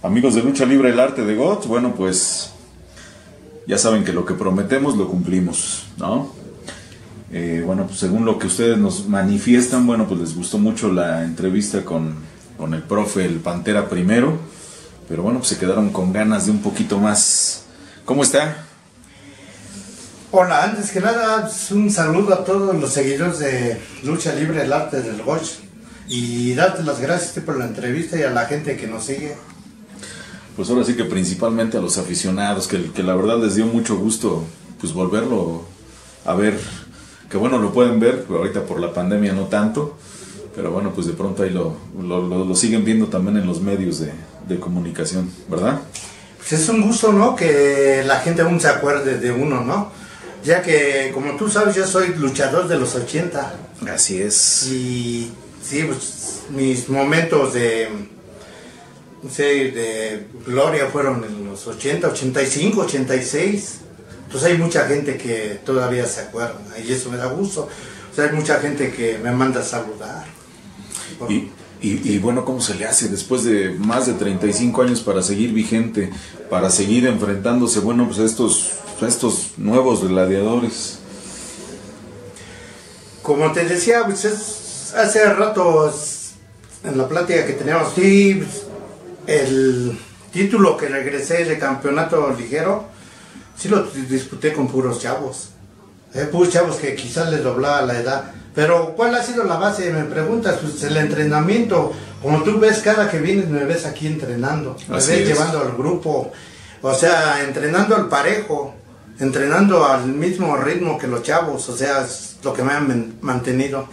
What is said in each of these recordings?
Amigos de Lucha Libre, el arte de God, bueno, pues ya saben que lo que prometemos lo cumplimos, ¿no? Eh, bueno, pues según lo que ustedes nos manifiestan, bueno, pues les gustó mucho la entrevista con, con el profe, el Pantera primero, pero bueno, pues se quedaron con ganas de un poquito más. ¿Cómo está? Hola, antes que nada, pues, un saludo a todos los seguidores de Lucha Libre, el arte del Goch. Y darte las gracias por la entrevista y a la gente que nos sigue. Pues ahora sí que principalmente a los aficionados, que, que la verdad les dio mucho gusto pues volverlo a ver. Que bueno, lo pueden ver, pero ahorita por la pandemia no tanto. Pero bueno, pues de pronto ahí lo, lo, lo- lo siguen viendo también en los medios de, de comunicación, ¿verdad? Pues es un gusto, ¿no? Que la gente aún se acuerde de uno, ¿no? Ya que, como tú sabes, yo soy luchador de los 80. Así es. Y sí, pues mis momentos de, no sé, de gloria fueron en los 80, 85, 86. Entonces hay mucha gente que todavía se acuerda y eso me da gusto. O sea, hay mucha gente que me manda a saludar. Y, y, y bueno, ¿cómo se le hace después de más de 35 años para seguir vigente, para seguir enfrentándose, bueno, pues a estos, a estos nuevos gladiadores? Como te decía, pues es- hace rato en la plática que teníamos, sí, pues, el título que regresé de campeonato ligero, sí lo disputé con puros chavos. Eh, puros chavos que quizás les doblaba la edad. Pero ¿cuál ha sido la base? Me preguntas, pues el entrenamiento. Como tú ves, cada que vienes me ves aquí entrenando. Me Así ves es. llevando al grupo. O sea, entrenando al parejo. Entrenando al mismo ritmo que los chavos. O sea, es lo que me han mantenido.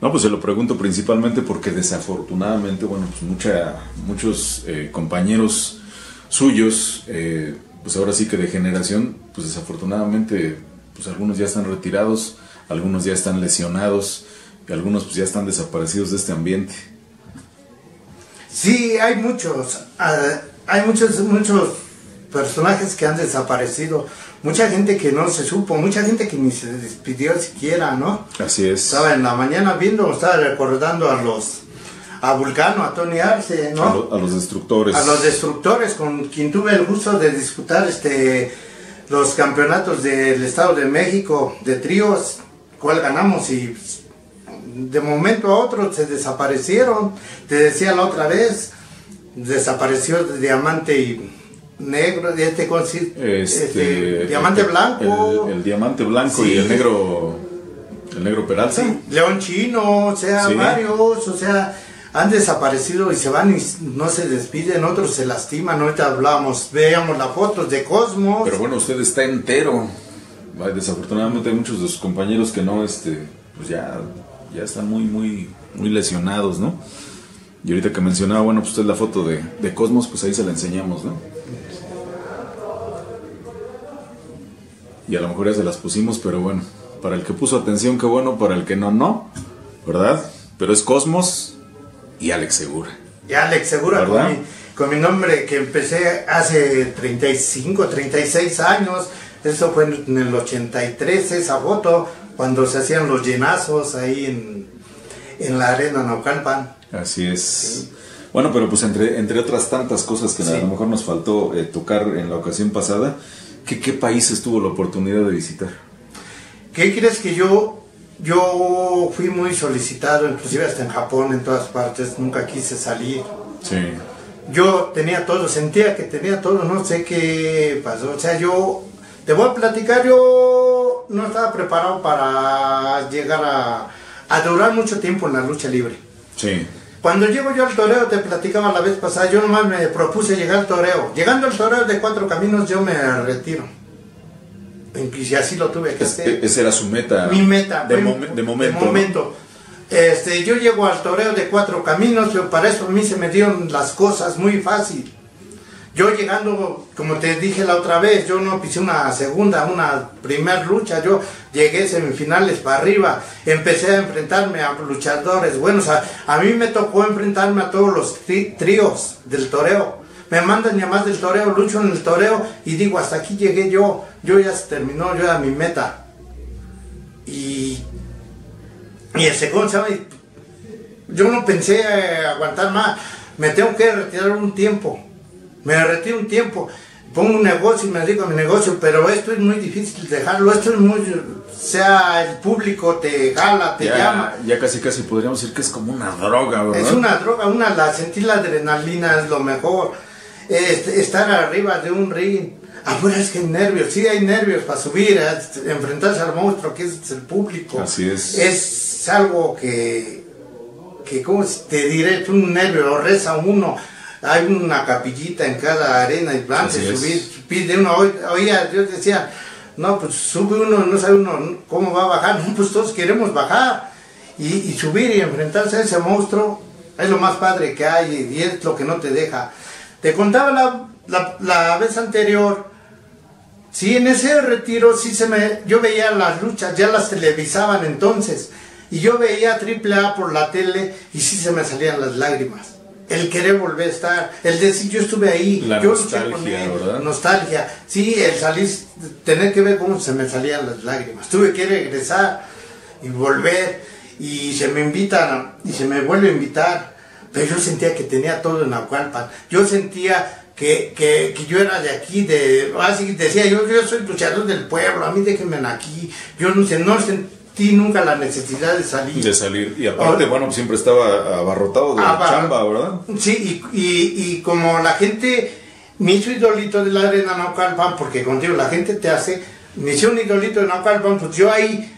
No, pues se lo pregunto principalmente porque desafortunadamente, bueno, pues mucha, muchos eh, compañeros suyos, eh, pues ahora sí que de generación, pues desafortunadamente, pues algunos ya están retirados, algunos ya están lesionados y algunos pues ya están desaparecidos de este ambiente. Sí, hay muchos, ah, hay muchos, muchos personajes que han desaparecido, mucha gente que no se supo, mucha gente que ni se despidió siquiera, ¿no? Así es. Estaba en la mañana viendo, estaba recordando a los, a Vulcano, a Tony Arce, ¿no? A, lo- a los destructores. A los destructores, con quien tuve el gusto de disputar este, los campeonatos del Estado de México de tríos, cual ganamos y pues, de momento a otro se desaparecieron. Te decía la otra vez, desapareció Diamante y Negro, este, ¿cómo se dice? Este, Este, Diamante el- Blanco. El, el diamante blanco y Sí. el negro. El negro Peralta. León Chino, o sea, Sí. varios, o sea, han desaparecido y se van y no se despiden, otros se lastiman, ahorita hablábamos, veíamos las fotos de Cosmos. Pero bueno, usted está entero. Desafortunadamente hay muchos de sus compañeros que no, este, pues ya, ya están muy, muy, muy lesionados, ¿no? Y ahorita que mencionaba, bueno, pues usted la foto de, de Cosmos, pues ahí se la enseñamos, ¿no? Y a lo mejor ya se las pusimos, pero bueno, para el que puso atención, qué bueno, para el que no, no, ¿verdad? Pero es Cosmos y Alex Segura. Y Alex Segura con mi, con mi nombre que empecé hace 35, 36 años, eso fue en el 83, esa foto, cuando se hacían los llenazos ahí en, en la arena Naucalpan. Así es. Bueno, pero pues entre, entre otras tantas cosas que a lo mejor nos faltó eh, tocar en la ocasión pasada, ¿qué, ¿qué países tuvo la oportunidad de visitar? ¿Qué crees que yo, yo fui muy solicitado, inclusive hasta en Japón, en todas partes, nunca quise salir. Sí. Yo tenía todo, sentía que tenía todo, no sé qué pasó. O sea, yo, te voy a platicar, yo no estaba preparado para llegar a, a durar mucho tiempo en la lucha libre. Sí. Cuando llego yo al toreo, te platicaba la vez pasada, yo nomás me propuse llegar al toreo. Llegando al toreo de cuatro caminos, yo me retiro. Y así lo tuve que Es- hacer. ese era su meta. Mi meta. De, fue- momen- de momento. de ¿no? momento. Este, yo llego al toreo de cuatro caminos, pero para eso a mí se me dieron las cosas muy fácil. Yo llegando, como te dije la otra vez, yo no pisé una segunda, una primer lucha, yo llegué semifinales para arriba, empecé a enfrentarme a luchadores buenos, a, mí me tocó enfrentarme a todos los tríos del toreo. Me mandan llamadas del toreo, lucho en el toreo y digo, hasta aquí llegué yo, yo ya se terminó, yo era mi meta. Y, y el segundo, ¿sabe? yo no pensé aguantar más, me tengo que retirar un tiempo. Me retiro un tiempo, pongo un negocio y me dedico a mi negocio, pero esto es muy difícil dejarlo, esto es muy, sea el público te jala, te ya, llama. Ya casi casi podríamos decir que es como una droga, ¿verdad? Es una droga, una, la, sentir la adrenalina es lo mejor, estar arriba de un ring. Afuera es que hay nervios, sí hay nervios para subir, a enfrentarse al monstruo que es el público. Así es. Es algo que, que ¿cómo te diré? Es un nervio, reza uno. Hay una capillita en cada arena y plan Así de es. subir. Pide uno, oí- oía, yo decía, no, pues sube uno, no sabe uno cómo va a bajar. No, pues todos queremos bajar. Y, y subir y enfrentarse a ese monstruo es lo más padre que hay y es lo que no te deja. Te contaba la, la, la vez anterior, Sí, en ese retiro sí se me, yo veía las luchas, ya las televisaban entonces, y yo veía AAA por la tele y sí se me salían las lágrimas. El querer volver a estar, el decir yo estuve ahí, La yo luché con nostalgia, él, ¿verdad? nostalgia, sí, el salir, tener que ver cómo se me salían las lágrimas. Tuve que regresar y volver, y se me invitan, y se me vuelve a invitar, pero yo sentía que tenía todo en Naucalpan. Yo sentía que, que, que yo era de aquí, de, así decía yo, yo soy luchador del pueblo, a mí déjenme aquí. Yo no, sé, no sentí nunca la necesidad de salir. De salir. Y aparte, bueno, siempre estaba abarrotado de Abar- chamba, ¿verdad? Sí, y, y, y como la gente me hizo idolito de la arena Naucalpan, porque contigo la gente te hace, me hizo un idolito de Naucalpan, pues yo ahí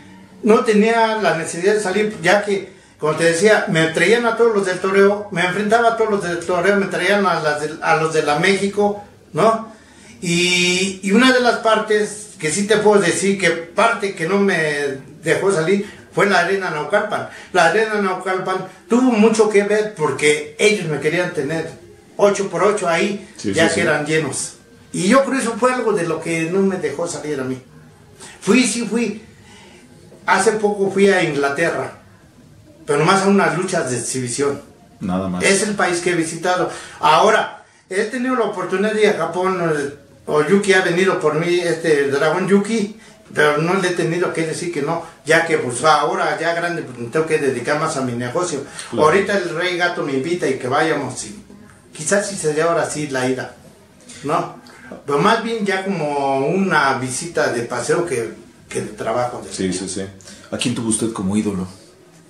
no tenía la necesidad de salir, ya que, como te decía, me traían a todos los del toreo, me enfrentaba a todos los del toreo, me traían a, las a los de la México, ¿no? Y, y una de las partes que sí te puedo decir que parte que no me dejó salir fue la arena Naucalpan. La arena Naucalpan tuvo mucho que ver porque ellos me querían tener 8 por 8 ahí, Sí, ya sí, que sí. eran llenos. Y yo creo eso fue algo de lo que no me dejó salir a mí. Fui, sí fui. Hace poco fui a Inglaterra, pero nomás a unas luchas de exhibición. Nada más. Es el país que he visitado. Ahora, he tenido la oportunidad de ir a Japón, eh, o Yuki ha venido por mí, este Dragón Yuki, pero no le he tenido que decir que no, ya que pues ahora ya grande pues, tengo que dedicar más a mi negocio. Claro. Ahorita el Rey Gato me invita y que vayamos, y quizás sí sería ahora sí la ida, ¿no? Pero más bien ya como una visita de paseo que, que de trabajo. de- Sí, sí, sí. ¿A quién tuvo usted como ídolo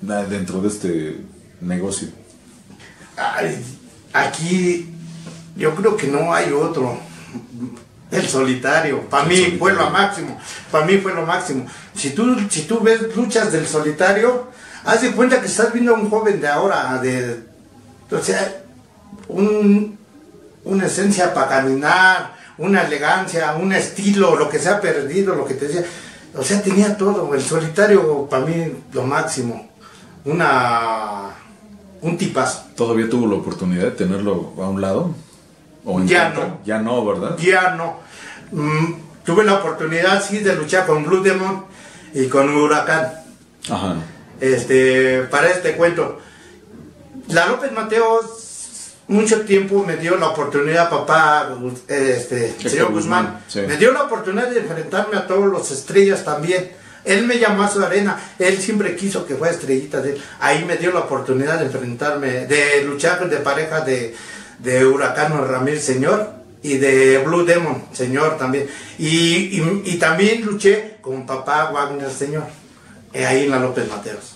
dentro de este negocio? Ay, aquí yo creo que no hay otro. El solitario, para mí solitario. fue lo máximo, para mí fue lo máximo. Si tú, si tú ves luchas del solitario, haz de cuenta que estás viendo a un joven de ahora, de, o sea, un, una esencia para caminar, una elegancia, un estilo, lo que se ha perdido, lo que te decía. O sea, tenía todo. El solitario, para mí, lo máximo. Una, un tipazo. ¿Todavía tuvo la oportunidad de tenerlo a un lado? ¿O en Ya contra? no. Ya no, ¿verdad? Ya no. Mm, tuve la oportunidad, sí, de luchar con Blue Demon y con Huracán. Ajá. Este, para este cuento. La López Mateos mucho tiempo me dio la oportunidad, papá, este, señor Guzmán, Guzmán, sí. me dio la oportunidad de enfrentarme a todos los estrellas también. Él me llamó a su arena, él siempre quiso que fuera estrellita de él. Ahí me dio la oportunidad de enfrentarme, de luchar de pareja de, de Huracán Ramírez Señor y de Blue Demon Señor también. Y, y- y también luché con papá Wagner Señor, eh, ahí en la López Mateos.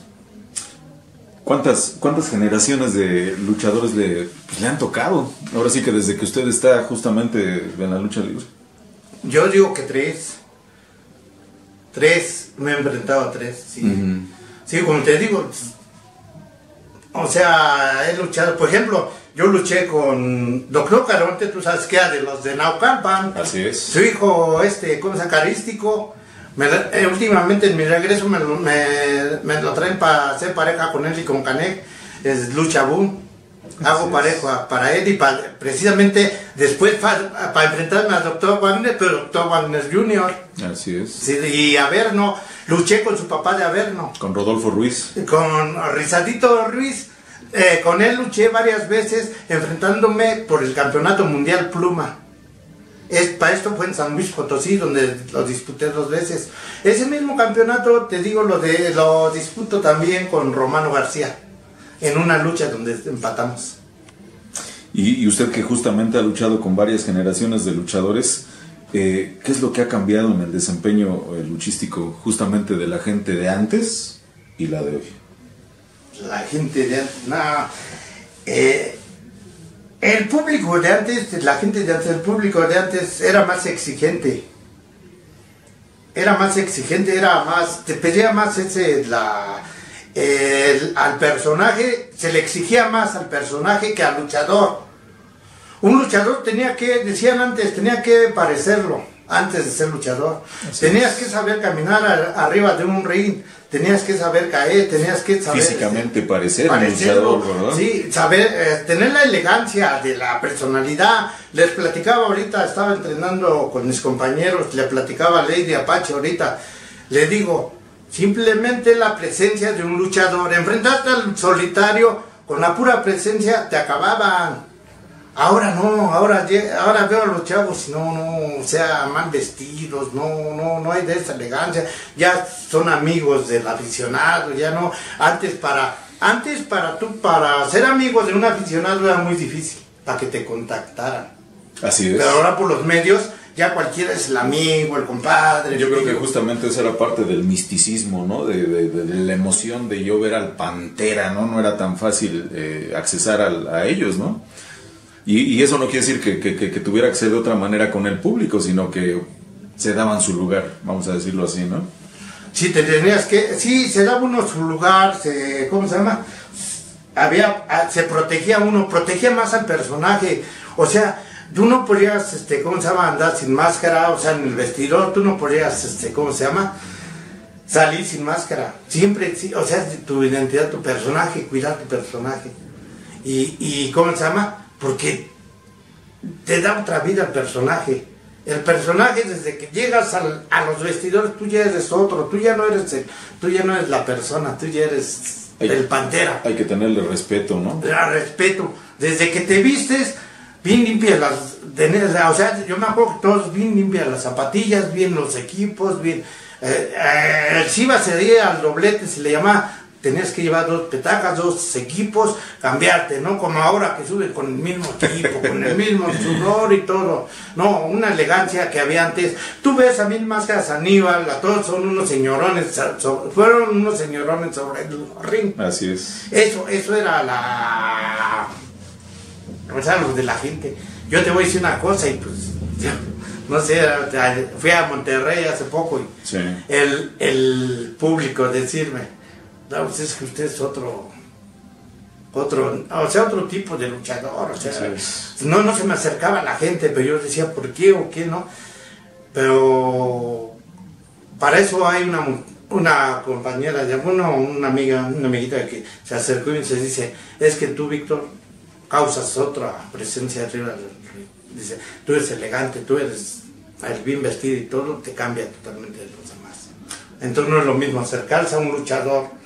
¿Cuántas, ¿Cuántas generaciones de luchadores le, pues, le han tocado? Ahora sí que desde que usted está justamente en la lucha libre. Yo digo que tres. Tres, me he enfrentado a tres, sí. Sí, como te digo, o sea, he luchado, por ejemplo, yo luché con Doctor Caronte, tú sabes que era de los de Naucalpan. Así es. Su hijo, este, ¿cómo llama? Carístico. Me eh, últimamente en mi regreso me lo, me- me lo traen para hacer pareja con él y con Canek. Es Lucha Boom. Hago Así es. pareja para él y pa- precisamente después para enfrentarme al Doctor Wagner, pero Doctor Wagner Jr. Así es. Sí, y Averno, luché con su papá de Averno Con Rodolfo Ruiz. con Rizadito Ruiz. Eh, con él luché varias veces enfrentándome por el campeonato mundial pluma. Es, para esto fue en San Luis Potosí, donde lo disputé dos veces. Ese mismo campeonato, te digo, lo, de, lo disputo también con Romano García, en una lucha donde empatamos. Y, usted que justamente ha luchado con varias generaciones de luchadores, eh, ¿qué es lo que ha cambiado en el desempeño eh, luchístico justamente de la gente de antes y la de hoy? La gente de antes, no, eh, el público de antes, la gente de antes, el público de antes era más exigente. Era más exigente, era más, te pedía más ese, la, al personaje, se le exigía más al personaje que al luchador. Un luchador tenía que, decían antes, tenía que parecerlo antes de ser luchador. tenías que saber caminar arriba de un ring, tenías que saber caer, tenías que saber... Físicamente parecer un luchador, ¿verdad? Sí, saber, eh, tener la elegancia de la personalidad. Les platicaba ahorita, estaba entrenando con mis compañeros, le platicaba a Lady Apache ahorita, le digo, Simplemente la presencia de un luchador. Enfrentarte al solitario con la pura presencia te acababan. Ahora no, ahora, ahora veo a los chavos y no, no, o sea, mal vestidos, no, no, no hay de esa elegancia, ya son amigos del aficionado, ya no, antes para, antes para tú, para ser amigos de un aficionado era muy difícil, para que te contactaran. Así es. Pero ahora por los medios, ya cualquiera es el amigo, el compadre. Yo creo que justamente esa era parte del misticismo, ¿no? De, la emoción de yo ver al Pantera, ¿no? No era tan fácil eh, accesar a ellos, ¿no? Y, eso no quiere decir que, tuviera que ser de otra manera con el público, sino que se daban su lugar, vamos a decirlo así, ¿no? Sí, te tenías que, sí, se daba uno su lugar, se, ¿cómo se llama? Había, ah, se protegía uno, protegía más al personaje, o sea, tú no podías, este, ¿cómo se llama? Andar sin máscara, o sea, en el vestidor, tú no podías, este, ¿cómo se llama? Salir sin máscara. Siempre, sí, o sea, tu identidad, tu personaje, cuidar tu personaje. Y, y ¿cómo se llama? Porque te da otra vida al personaje. El personaje, desde que llegas a los vestidores, tú ya eres otro, tú ya no eres, tú ya no eres la persona, tú ya eres el pantera. Hay que tenerle respeto, ¿no? respeto. Desde que te vistes, bien limpias las, o sea, yo me acuerdo que todos bien limpias las zapatillas, bien los equipos, bien, eh, eh, el Chiva sería al doblete, se le llama, tenías que llevar dos petacas, dos equipos, cambiarte, ¿no? Como ahora que suben con el mismo equipo, con el mismo sudor y todo, no, una elegancia que había antes. Tú ves a mil máscaras Aníbal, a todos son unos señorones, fueron unos señorones sobre el ring. Así es. Eso, eso era la los de la gente. Yo te voy a decir una cosa y pues, no sé, fui a Monterrey hace poco y el, el, público decirme, no, pues es que usted es otro, otro, o sea, otro tipo de luchador, o sea, no, no se me acercaba la gente, pero yo decía, ¿por qué o qué no? Pero para eso hay una, una compañera, una, una amiga, una amiguita que se acercó y se dice, es que tú, Víctor, causas otra presencia arriba. Dice, tú eres elegante, tú eres bien vestido y todo, te cambia totalmente de los demás. Entonces no es lo mismo acercarse a un luchador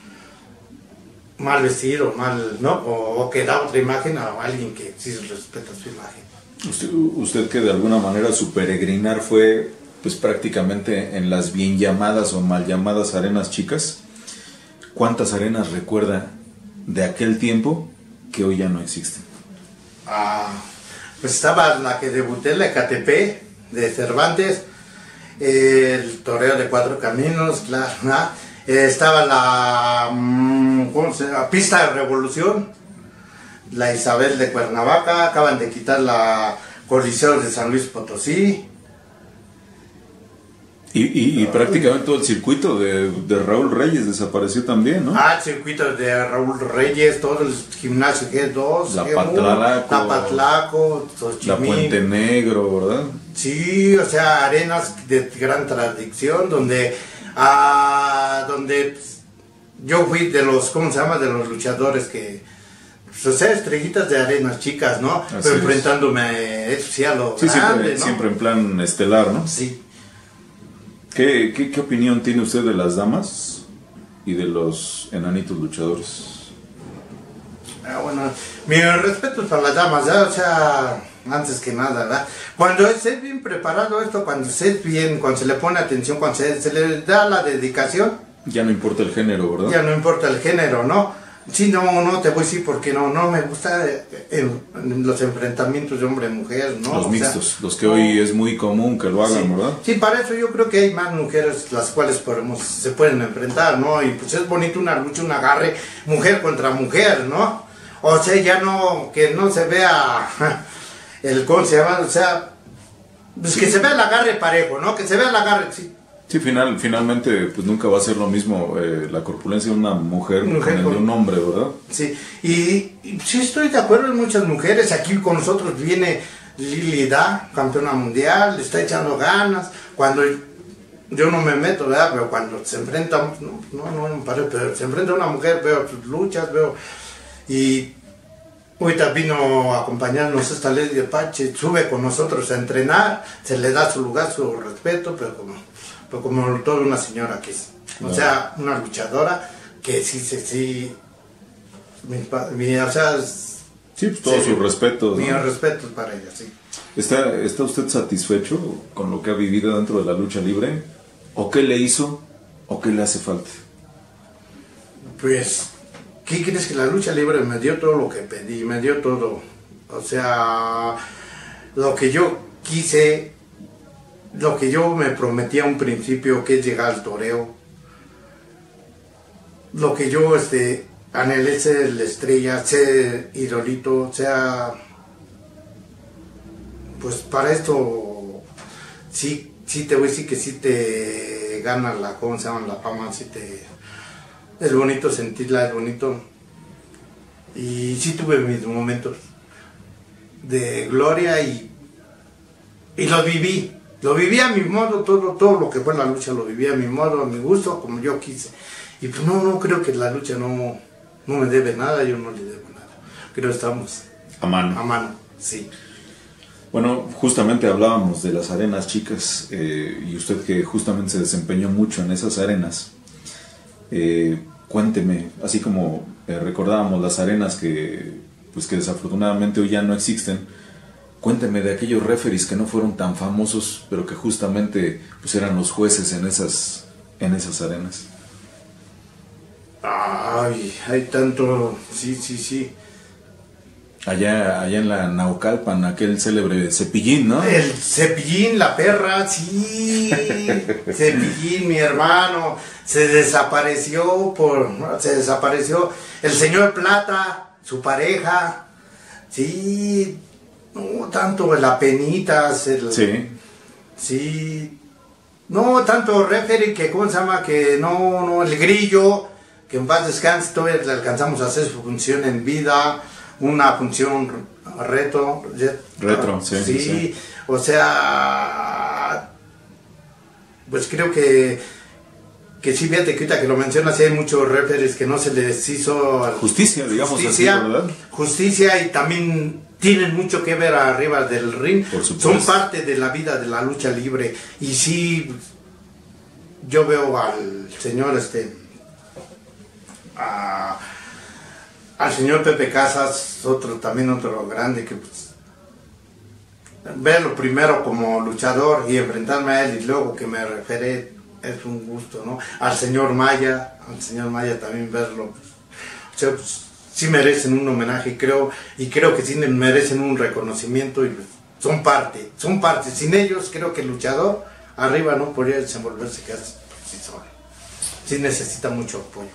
mal vestido, mal, ¿no? O, que da otra imagen a alguien que sí respeta su imagen. Usted, usted que de alguna manera su peregrinar fue pues prácticamente en las bien llamadas o mal llamadas arenas chicas, ¿cuántas arenas recuerda de aquel tiempo que hoy ya no existen? Ah, pues estaba la que debuté, la KTP de Cervantes, el Toreo de Cuatro Caminos, claro, estaba la, mm, la pista de Revolución, la Isabel de Cuernavaca, acaban de quitar la Coliseo de San Luis Potosí, y, prácticamente todo el circuito de, Raúl Reyes desapareció también, ¿no? Ah, el circuito de Raúl Reyes, todo el gimnasio G2, la Patlaco, la Patlaco, la Puente Negro, ¿verdad? Sí, o sea, arenas de gran tradición, donde, ah, donde yo fui de los, ¿cómo se llama? De los luchadores que, pues, o sea, estrellitas de arenas chicas, ¿no? Pero enfrentándome, eso sí, a lo sí, siempre, siempre en plan estelar, ¿no? Sí. ¿Qué, qué, opinión tiene usted de las damas y de los enanitos luchadores? Ah, bueno, mi respeto para las damas, o sea, antes que nada, ¿verdad? Cuando es bien preparado esto, cuando es bien, cuando se le pone atención, cuando se, le da la dedicación. Ya no importa el género, ¿verdad? Ya no importa el género, ¿no? Sí, no, no te voy a decir porque no, no me gusta eh, en, los enfrentamientos de hombre-mujer, ¿no? Los mixtos, los que hoy es muy común que lo hagan, ¿verdad? Sí, para eso yo creo que hay más mujeres las cuales podemos, se pueden enfrentar, ¿no? Y pues es bonito una lucha, un agarre, mujer contra mujer, ¿no? O sea, ya no, que no se vea el, ¿cómo se llama? O sea, pues que se vea el agarre parejo, ¿no? Que se vea el agarre, sí Sí, final, finalmente, pues nunca va a ser lo mismo eh, la corpulencia de una mujer, con el de un hombre, ¿verdad? Sí, y, sí estoy de acuerdo en muchas mujeres. Aquí con nosotros viene Lili Da, campeona mundial, le está echando ganas. Cuando yo no me meto, ¿verdad? Pero cuando se enfrenta, no, no, no me parece, pero se enfrenta a una mujer, veo sus luchas, veo. Y Ahorita vino a acompañarnos esta Lady Apache, sube con nosotros a entrenar, se le da su lugar, su respeto, pero como pero como toda una señora que es. O sea, una luchadora que sí, sí, sí. Mi, o sea, sí, pues todo su respeto. Mi respeto para ella, sí. ¿Está, ¿Está usted satisfecho con lo que ha vivido dentro de la lucha libre? ¿O qué le hizo? ¿O qué le hace falta? Pues, ¿qué crees que la lucha libre me dio todo lo que pedí? Me dio todo. O sea, lo que yo quise lo que yo me prometí a un principio, que es llegar al toreo, lo que yo este, anhelé ser la estrella, ser idolito, sea, pues para esto, sí, sí te voy a decir que sí te gana la, ¿cómo se llama? La fama, sí te, es bonito sentirla, es bonito. Y sí tuve mis momentos de gloria y, y los viví, lo viví a mi modo, todo, todo lo que fue la lucha lo viví a mi modo, a mi gusto, como yo quise. Y pues no, no creo que la lucha no, no me debe nada, yo no le debo nada. Creo que estamos a mano. A mano, sí. Bueno, justamente hablábamos de las arenas chicas eh, y usted que justamente se desempeñó mucho en esas arenas. Eh, cuénteme, así como eh, recordábamos las arenas que, pues que desafortunadamente hoy ya no existen, Cuénteme de aquellos referees que no fueron tan famosos, pero que justamente pues eran los jueces en esas, en esas arenas. Ay, hay tanto, sí, sí, sí. Allá, allá en la Naucalpan, aquel célebre Cepillín, ¿no? El Cepillín, la perra, sí. Cepillín, mi hermano, se desapareció por, se desapareció. El señor Plata, su pareja, sí, no, tanto la penitas, el, sí. Sí. No, tanto referee que, ¿cómo se llama? Que no, no, el grillo, que en paz descanse, todavía le alcanzamos a hacer su función en vida, una función reto. Retro, sí, sí, o sea, pues creo que, que sí, fíjate que ahorita que lo mencionas, hay muchos referees que no se les hizo justicia, digamos justicia, así, ¿verdad? Justicia y también tienen mucho que ver arriba del ring, son parte de la vida de la lucha libre y sí yo veo al señor este al señor Pepe Casas otro también otro grande que pues, verlo primero como luchador y enfrentarme a él y luego que me referé es un gusto no al señor Maya al señor Maya también verlo pues, sí merecen un homenaje creo, y creo que sí merecen un reconocimiento y son parte, son parte. Sin ellos creo que el luchador arriba no podría desenvolverse casi sí solo. Sí necesita mucho apoyo.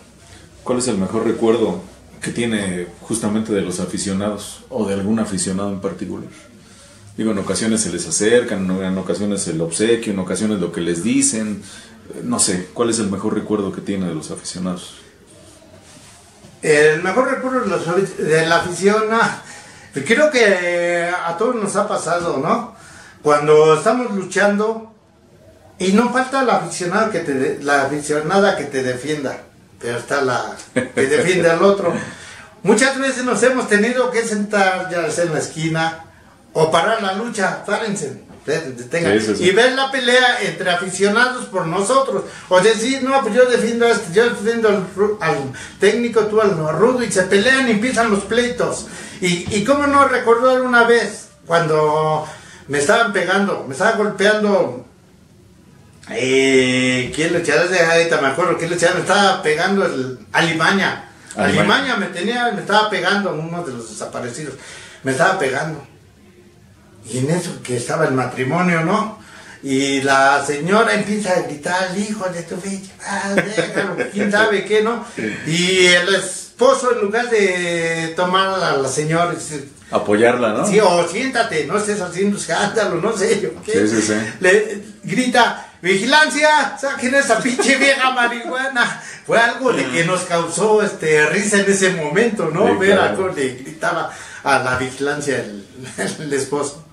¿Cuál es el mejor recuerdo que tiene justamente de los aficionados o de algún aficionado en particular? Digo, en ocasiones se les acercan, en ocasiones el obsequio, en ocasiones lo que les dicen. No sé, ¿cuál es el mejor recuerdo que tiene de los aficionados? El mejor recuerdo de la afición, ah, creo que a todos nos ha pasado, ¿no? Cuando estamos luchando y no falta la aficionada que te defienda, pero está la que defiende al otro. Muchas veces nos hemos tenido que sentar ya sea en la esquina o parar la lucha, párense y ver la pelea entre aficionados por nosotros. O decir, no, pues yo defiendo a este, yo defiendo al, técnico, tú al rudo, y se pelean y empiezan los pleitos. Y, y cómo no recordar una vez, cuando me estaban pegando, me estaban golpeando. Eh, ¿Quién le echaba de Me acuerdo, ¿quién le echaba? Me estaba pegando el Alimaña. Alimaña me tenía, me estaba pegando, uno de los desaparecidos, me estaba pegando. Y en eso que estaba el matrimonio, ¿no? Y la señora empieza a gritar, hijo de tu fecha, ah, déjalo, quién sabe qué, ¿no? Y el esposo, en lugar de tomar a la señora, apoyarla, ¿no? Sí, o siéntate, no estés haciendo escándalo, no sé yo. ¿qué? Sí, sí, sí. Le grita, vigilancia, saquen esa pinche vieja marihuana. Fue algo de que nos causó este risa en ese momento, ¿no? Ver algo le gritaba a la vigilancia el, el esposo.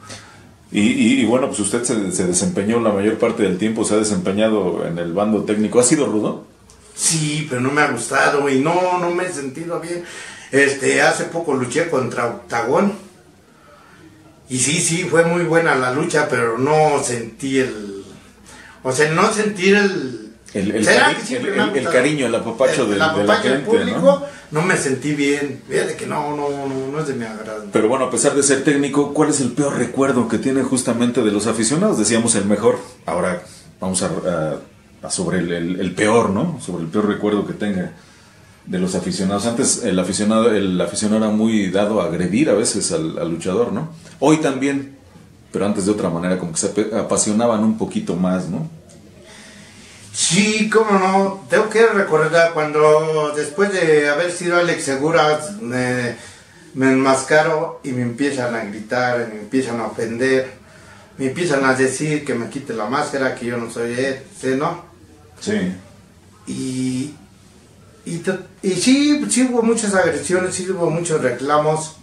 Y, y, bueno, pues usted se, se, desempeñó la mayor parte del tiempo, se ha desempeñado en el bando técnico. ¿Ha sido rudo? Sí, pero no me ha gustado y no, no me he sentido bien. Este, hace poco luché contra Octagón. Y sí, sí, fue muy buena la lucha, pero no sentí el... O sea, no sentir el... El, el, el, cariño, el apapacho, del, del público, ¿no? me sentí bien. Fíjate que no, no, no, no es de mi agrado. Pero bueno, a pesar de ser técnico, ¿cuál es el peor recuerdo que tiene justamente de los aficionados? Decíamos el mejor. Ahora vamos a, a sobre el, peor, ¿no? Sobre el peor recuerdo que tenga de los aficionados. Antes el aficionado, el aficionado era muy dado a agredir a veces al, luchador, ¿no? Hoy también, pero antes de otra manera, como que se apasionaban un poquito más, ¿no? Sí, cómo no. Tengo que recordar cuando después de haber sido Alex Segura me, me enmascaro y me empiezan a gritar, me empiezan a ofender, me empiezan a decir que me quite la máscara, que yo no soy él, ¿no? Sí. Y, y, sí, sí hubo muchas agresiones, sí hubo muchos reclamos,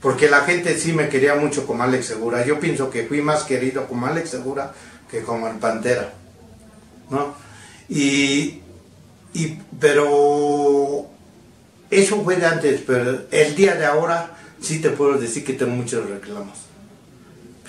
porque la gente sí me quería mucho como Alex Segura. Yo pienso que fui más querido como Alex Segura que como el Pantera, ¿no? Y, y, pero eso fue de antes, pero el día de ahora sí te puedo decir que tengo muchos reclamos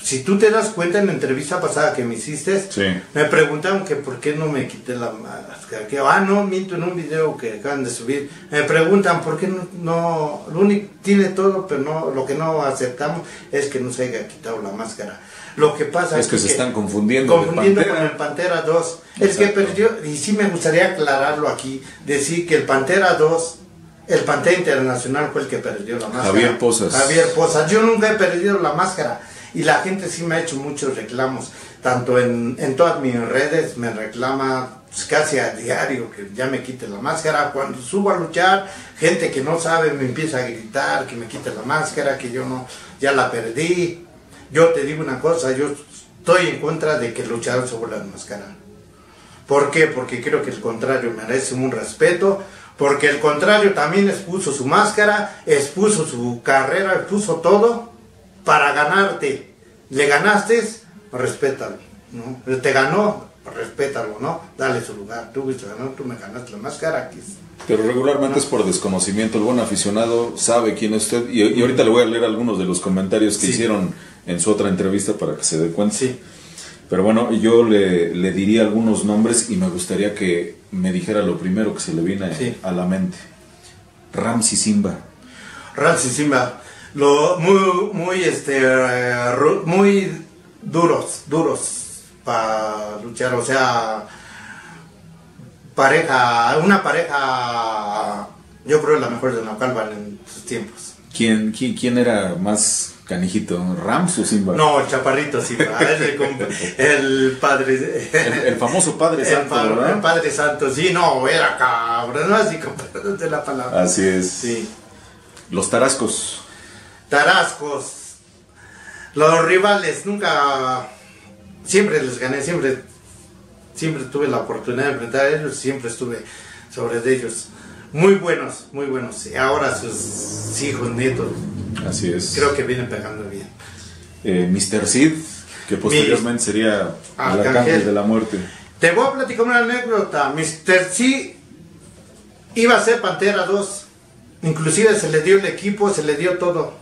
si tú te das cuenta en la entrevista pasada que me hiciste, me preguntaron que por qué no me quité la máscara. Que, ah, no, miento en un video que acaban de subir. Me preguntan por qué no, no lo único, tiene todo, pero no, lo que no aceptamos es que no se haya quitado la máscara. Lo que pasa es, que, se están confundiendo. Confundiendo con el Pantera 2. Es que perdió, y sí me gustaría aclararlo aquí, decir que el Pantera 2 el Pantera Internacional fue el que perdió la máscara. Javier Posas. Javier Posas. Yo nunca he perdido la máscara y la gente sí me ha hecho muchos reclamos, tanto en, en todas mis redes me reclama pues, casi a diario que ya me quite la máscara, cuando subo a luchar, gente que no sabe me empieza a gritar que me quite la máscara, que yo no, ya la perdí. Yo te digo una cosa, yo estoy en contra de que el luchador se vuelva a máscara. ¿Por qué? Porque creo que el contrario merece un respeto, porque el contrario también expuso su máscara, expuso su carrera, expuso todo para ganarte. Le ganaste, respétalo. ¿no? Te ganó, respétalo, ¿no? Dale su lugar. Tú, tú me ganaste la máscara. Aquí. Pero regularmente es por desconocimiento. El buen aficionado sabe quién es usted. Y, ahorita le voy a leer algunos de los comentarios que hicieron en su otra entrevista para que se dé cuenta. Sí. Pero bueno, yo le, le, diría algunos nombres y me gustaría que me dijera lo primero que se le viene a la mente. Ramsey Simba. Ramsey Simba lo, muy, muy, este, muy duros, duros para luchar, o sea, pareja, una pareja, yo creo la mejor de Naucalpan en sus tiempos. ¿Quién, quién, quién era más canijito, Rams o Simba? No, el chaparrito Simba, el, padre, el, famoso padre santo, El padre santo, sí, no, era cabrón, no así de la palabra. Así es. Sí. Los tarascos. Tarascos, los rivales, nunca, siempre les gané, siempre, siempre tuve la oportunidad de enfrentar a ellos, siempre estuve sobre ellos. Muy buenos, muy buenos. Y ahora sus hijos, nietos. Así es. Creo que vienen pegando bien. Eh, Mr. Sid, que posteriormente sería el arcángel de la muerte. Te voy a platicar una anécdota. Mr. Sid iba a ser Pantera 2. Inclusive se le dio el equipo, se le dio todo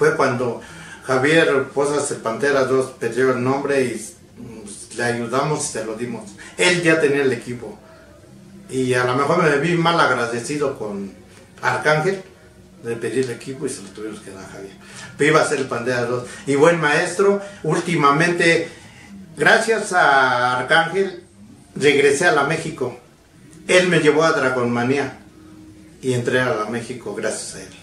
fue cuando Javier Posas el Pantera 2 perdió el nombre y pues, le ayudamos y se lo dimos. Él ya tenía el equipo. Y a lo mejor me vi mal agradecido con Arcángel de pedir el equipo y se lo tuvimos que dar a Javier. Pero iba a ser el Pantera 2. Y buen maestro, últimamente, gracias a Arcángel, regresé a la México. Él me llevó a Dragonmanía y entré a la México gracias a él.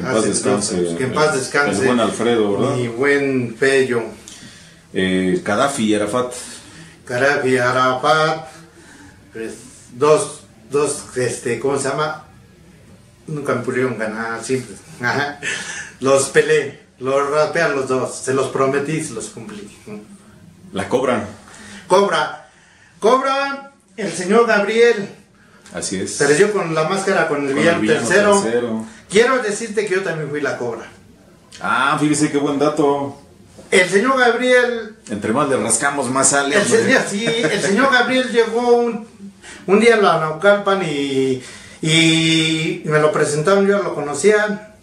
Que en paz descanse. Que en paz descanse. El buen Alfredo, ¿verdad? Mi buen Pello. Eh, Gaddafi y Arafat. Gaddafi y Arafat. Pues, dos, dos, este, ¿cómo se llama? Nunca me pudieron ganar, siempre. los peleé, los rapean los dos. Se los prometí y se los cumplí. La cobran. Cobra. Cobra el señor Gabriel. Así es. Les dio con la máscara con el Con villano el villano tercero. tercero. Quiero decirte que yo también fui la cobra. Ah, fíjese qué buen dato. El señor Gabriel, Entre más le rascamos, más sale. el, hombre. señor, sí, el señor Gabriel llegó un, un día a la Naucalpan y, y me lo presentaron, yo lo conocía.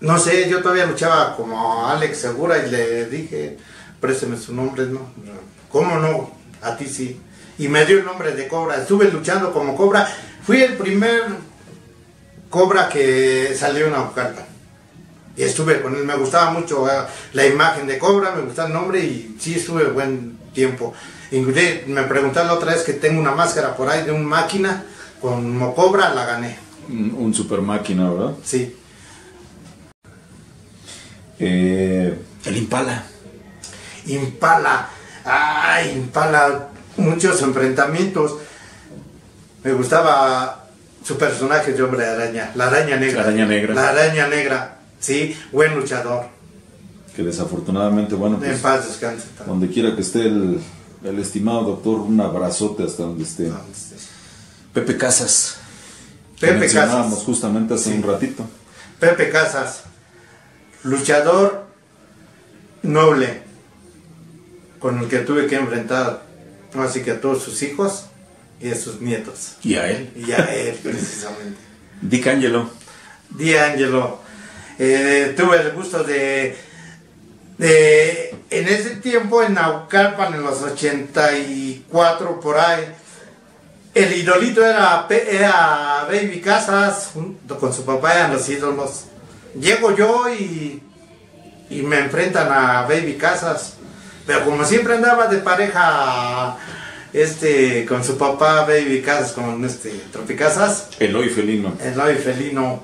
No sé, yo todavía luchaba como Alex Segura y le dije, présteme su nombre, ¿no? ¿Cómo no? A ti sí. Y me dio el nombre de Cobra. Estuve luchando como Cobra. Fui el primer Cobra que salió en Naucalpan. Y estuve con él, me gustaba mucho eh, la imagen de Cobra, me gustaba el nombre y sí estuve buen tiempo. Inclusive me preguntaron la otra vez que tengo una máscara por ahí de una máquina con Cobra, la gané. Un, un super máquina, ¿verdad? Sí. Eh, el Impala. Impala, ay, Impala, muchos enfrentamientos. Me gustaba su personaje de hombre araña, la araña negra. La araña negra. La araña negra, sí, buen luchador. Que desafortunadamente, bueno, En pues paz descanse. también. donde quiera que esté el, el estimado doctor, un abrazote hasta donde esté. Pepe Casas. Pepe mencionábamos Casas. justamente hace Sí. un ratito. Pepe Casas, luchador noble, con el que tuve que enfrentar, así que a todos sus hijos y a sus nietos, Y a él. y a él precisamente. Dick Angelo. D'Angelo, eh, tuve el gusto de, de, en ese tiempo en Naucalpan, en los 84 por ahí, el idolito era Baby Casas, junto con su papá eran los ídolos. Llego yo y, y me enfrentan a Baby Casas, pero como siempre andaba de pareja este con su papá Baby Casas, con este Tropicasas, Eloy Felino. Eloy Felino.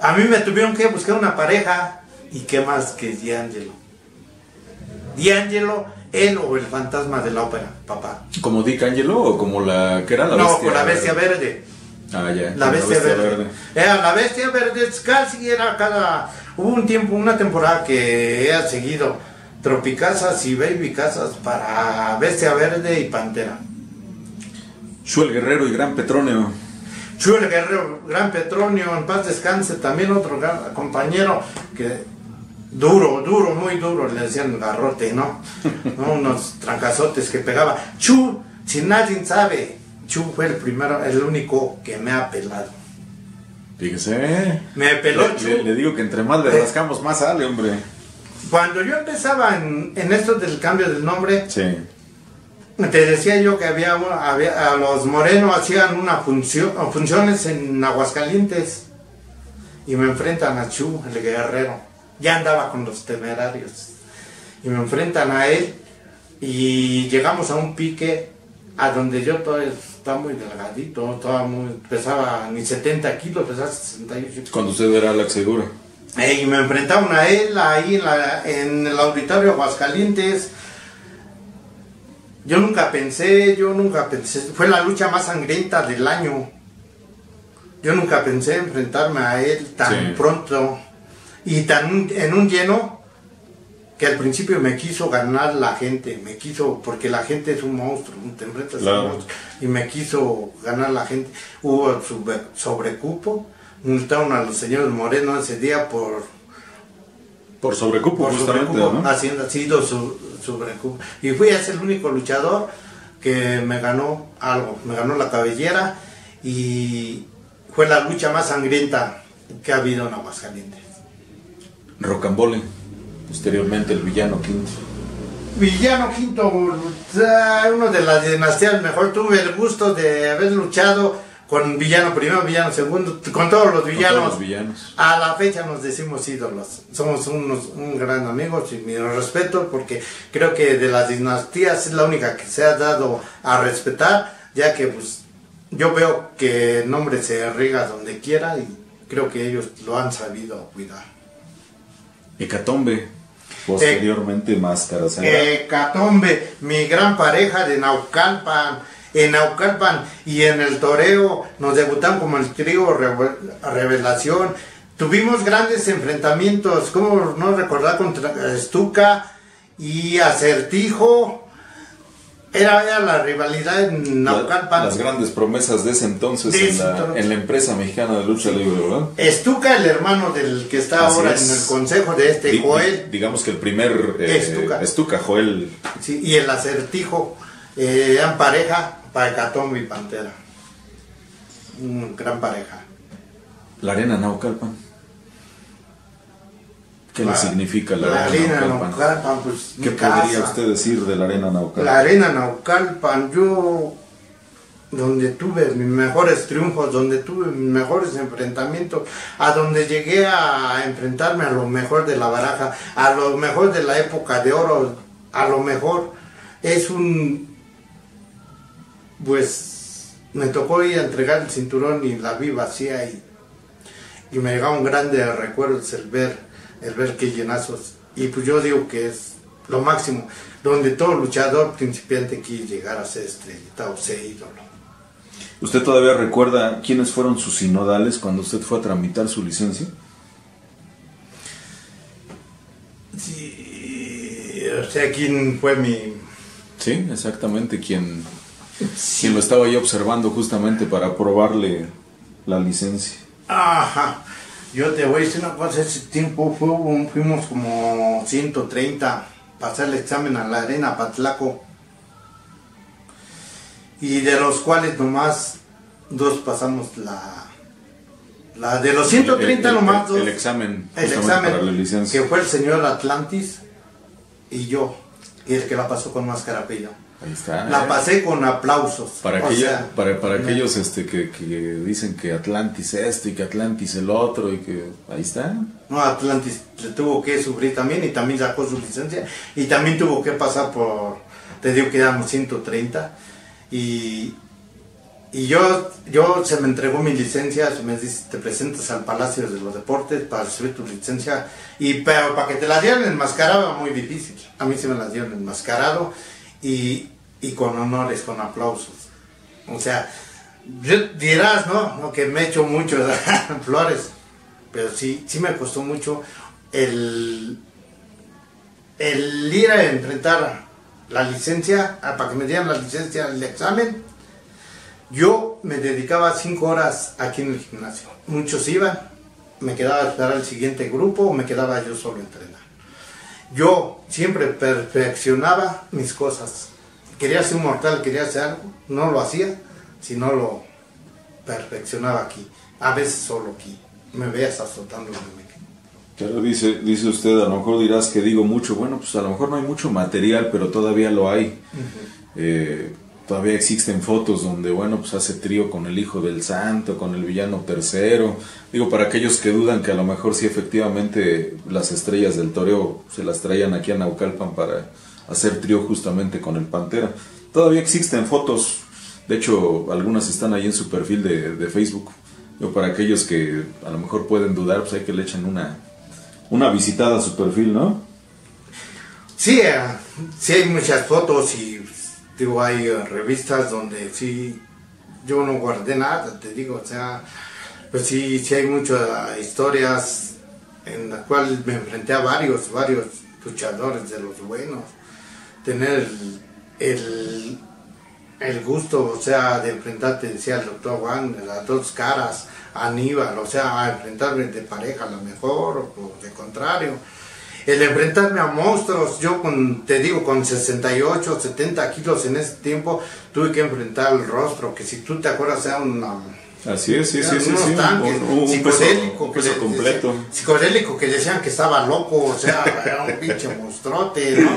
A mí me tuvieron que buscar una pareja. ¿Y qué más que D'Angelo? D'Angelo, él o el fantasma de la ópera, papá. ¿Como Dick Angelo o como la que era la no, bestia? con la bestia verde. Ah, ya. La bestia, verde. Era la bestia verde, casi era cada. Hubo un tiempo, una temporada que he seguido Tropicasas y Baby Casas para Bestia Verde y Pantera. Shuel Guerrero y Gran Petronio. Chuel Guerrero, Gran Petronio, en paz descanse, también otro gran compañero que duro, duro, muy duro, le decían garrote, ¿no? ¿No? Unos trancazotes que pegaba. Chu, si nadie sabe, Chu fue el primero, el único que me ha pelado. Fíjese. Me peló Le, Chu. le- le digo que entre más le Eh. rascamos, más sale, hombre. Cuando yo empezaba en, en esto del cambio del nombre, Sí. te decía yo que había, había a los morenos hacían una función, funciones en Aguascalientes y me enfrentan a Chu, el guerrero. Ya andaba con los temerarios y me enfrentan a él y llegamos a un pique a donde yo todavía estaba muy delgadito, estaba muy, pesaba ni 70 kilos, pesaba 68 Cuando usted era Alex Segura. Eh, y me enfrentaron a él ahí en, la- en el auditorio Aguascalientes. Yo nunca pensé, yo nunca pensé, fue la lucha más sangrienta del año. Yo nunca pensé enfrentarme a él tan Sí. pronto y tan en un lleno que al principio me quiso ganar la gente, me quiso, porque la gente es un monstruo, un te enfrentas a un Claro. monstruo, y me quiso ganar la gente. Hubo sobre- sobrecupo, multaron a los señores Moreno ese día por, Por sobrecupo, por justamente, sobrecupo, ¿no? haciendo sido su, sobrecupo. Y fui a ser el único luchador que me ganó algo, me ganó la cabellera y fue la lucha más sangrienta que ha habido en Aguascalientes. Rocambole. Posteriormente el villano quinto. Villano Quinto, ah, uno de las dinastías, mejor tuve el gusto de haber luchado con Villano primero, Villano segundo, con todos los villanos. todos los villanos. A la fecha nos decimos ídolos. Somos unos un gran amigos y mi respeto porque creo que de las dinastías es la única que se ha dado a respetar, ya que pues yo veo que el nombre se riega donde quiera y creo que ellos lo han sabido cuidar. Hecatombe, posteriormente Máscara Sagrada. Hecatombe, mi gran pareja de Naucalpan. En Naucalpan y en el toreo nos debutan como el trío Revel- Revelación. Tuvimos grandes enfrentamientos, como no recordar, contra Estuca y Acertijo. Era, era la rivalidad en La- Naucalpan. las grandes promesas de ese entonces De en, la, entonces. en la empresa mexicana de lucha libre, ¿verdad? Estuca, el hermano del que está Así ahora es. en el consejo de este Di- Joel. digamos que el primer eh, Estuca. Estuca, Joel. Sí, y el acertijo eh, eran pareja para Hecatombe y Pantera. Mm, gran pareja. La arena Naucalpan. ¿Qué le significa la, La arena arena Naucalpan? Naucalpan, pues ¿Qué podría casa. usted decir de la arena Naucalpan? La arena Naucalpan, yo donde tuve mis mejores triunfos, donde tuve mis mejores enfrentamientos, a donde llegué a enfrentarme a lo mejor de la baraja, a lo mejor de la época de oro, a lo mejor es un pues me tocó ir a entregar el cinturón y la vi vacía y, y me llegaron grandes recuerdos el ver, el ver qué llenazos. Y pues yo digo que es lo máximo, donde todo luchador principiante quiere llegar a ser estrellita o ser ídolo. ¿Usted todavía recuerda quiénes fueron sus sinodales cuando usted fue a tramitar su licencia? Sí, o sea, quién fue mi... Sí, exactamente, quien, quien lo estaba ahí observando justamente para aprobarle la licencia. Ajá, yo te voy a decir una cosa, ese tiempo fue fuimos como 130 pasar el examen a la arena Patlaco y de los cuales nomás dos pasamos la... la de los 130 El- el- nomás dos. el examen, El examen para la licencia. que fue el señor Atlantis y yo, y el que la pasó con más carapello. Ahí está. La pasé con aplausos. Para, aquella- sea, para, para no. aquellos este, que, que dicen que Atlantis esto y que Atlantis el otro y que ahí está. No, Atlantis le tuvo que sufrir también y también sacó su licencia y también tuvo que pasar por, te digo que éramos 130 y, y yo, yo se me entregó mi licencia, se me dice, te presentas al Palacio de los Deportes para recibir tu licencia y pero para que te la dieran enmascarado era muy difícil, a mí se me la dieron enmascarado y, y con honores, con aplausos, o sea, dirás, ¿no? Que me he hecho mucho flores, pero sí, sí me costó mucho el, el ir a enfrentar la licencia, para que me dieran la licencia, el examen. Yo me dedicaba cinco horas aquí en el gimnasio. Muchos iban, me quedaba a esperar el siguiente grupo o me quedaba yo solo entrenar. Yo siempre perfeccionaba mis cosas. Quería ser un mortal, quería hacer algo, no lo hacía, si no lo perfeccionaba aquí. A veces solo aquí. Me veas azotándome. Pero dice, dice usted, a lo mejor dirás que digo mucho. Bueno, pues a lo mejor no hay mucho material, pero todavía lo hay. Eh, todavía existen fotos donde, bueno, pues hace trío con el hijo del santo, con el villano tercero. Digo, para aquellos que dudan que a lo mejor sí efectivamente las estrellas del toreo se las traían aquí a Naucalpan para hacer trío justamente con el Pantera. Todavía existen fotos, de hecho algunas están ahí en su perfil de, de Facebook. Yo para aquellos que a lo mejor pueden dudar, pues hay que le echen una, una visitada a su perfil, ¿no? Sí, eh, sí hay muchas fotos y digo, hay eh, revistas donde sí, yo no guardé nada, te digo, o sea, pues sí, sí hay muchas historias en las cuales me enfrenté a varios, varios luchadores de los buenos, tener el, el, gusto, o sea, de enfrentarte, decía el doctor Juan, de las dos caras, Aníbal, o sea, a enfrentarme de pareja a lo mejor, o de contrario el enfrentarme a monstruos, yo con, te digo, con 68, 70 kilos en ese tiempo, tuve que enfrentar el rostro, que si tú te acuerdas era una... Así es, sí, sí, sí, sí, tanques, un, un- un peso, psicodélico, un peso le- completo. decían- psicodélico que decían que estaba loco, o sea, era un pinche monstruote, ¿no?